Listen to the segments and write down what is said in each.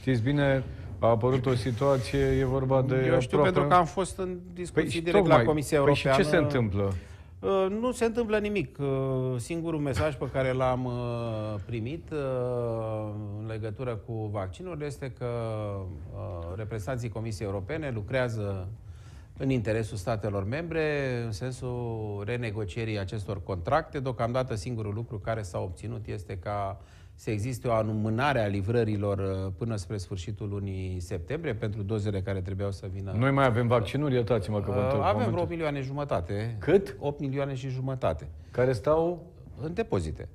Știți bine, a apărut o situație, e vorba de Eu știu aproape... pentru că am fost în discuții Păi, direct tocmai. la Comisia Păi și Europeană. ce se întâmplă? Uh, Nu se întâmplă nimic. Uh, Singurul mesaj pe care l-am uh, primit uh, în legătură cu vaccinul este că uh, reprezentanții Comisiei Europene lucrează în interesul statelor membre, în sensul renegocierii acestor contracte. Deocamdată singurul lucru care s-a obținut este ca să existe o anumânare a livrărilor uh, până spre sfârșitul lunii septembrie pentru dozele care trebuiau să vină. Noi mai avem vaccinuri, iertați-mă că vă Uh, întreb Avem momentul. vreo 8 milioane jumătate. Cât? 8 milioane și jumătate. Care stau În depozite.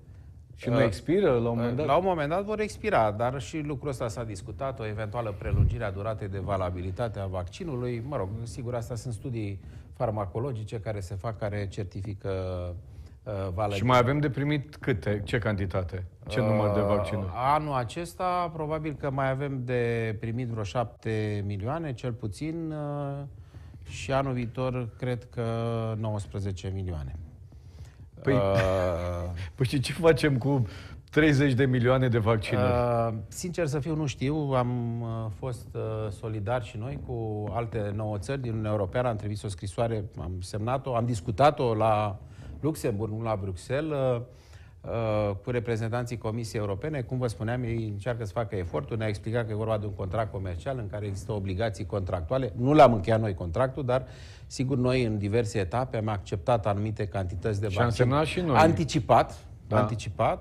și nu expiră la un moment dat? La un moment dat vor expira, dar și lucrul ăsta s-a discutat, o eventuală prelungire a duratei de valabilitate a vaccinului. Mă rog, sigur, astea sunt studii farmacologice care se fac, care certifică uh, valabilitatea. Și mai avem de primit câte? Ce cantitate? Ce număr de vaccinuri? Uh, Anul acesta probabil că mai avem de primit vreo 7 milioane, cel puțin, uh, și anul viitor cred că 19 milioane. Păi- Uh, Păi și ce facem cu 30 de milioane de vaccinuri? Uh, sincer să fiu, nu știu. Am uh, fost uh, solidari și noi cu alte nouă țări din Uniunea Europeană. Am trimis o scrisoare, am semnat-o, am discutat-o la Luxemburg, nu la Bruxelles, uh, uh, cu reprezentanții Comisiei Europene. Cum vă spuneam, ei încearcă să facă efortul. Ne-a explicat că e vorba de un contract comercial în care există obligații contractuale. Nu l-am încheiat noi contractul, dar sigur noi în diverse etape am acceptat anumite cantități de Și am vaccin semnat și noi. anticipat, Da. anticipat